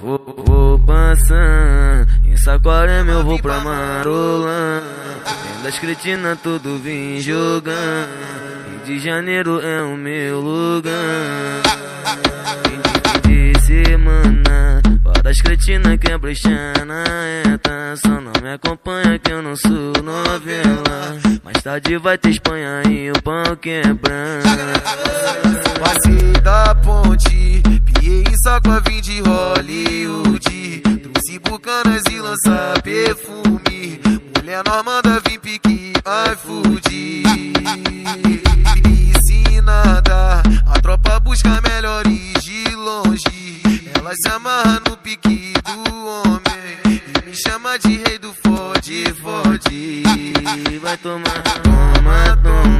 vou, vou passar. Em Saquarema eu vou pra Marolã. Vem das cretinas tudo vim jogar. Rio de Janeiro é o meu lugar. Fim de semana. Para as cretinas que é é tá. Só não me acompanha que eu não sou novela. Mais tarde vai ter Espanha e o pau quebrando. Ponte, saco vim de Hollywood. Trouxe bucanas e lança perfume. Mulher normanda vim pique iFood. Ensinada, a tropa busca melhores de longe. Ela se amarra no pique do homem. E me chama de rei do fode, fode. Vai tomar, toma, toma. Toma, toma,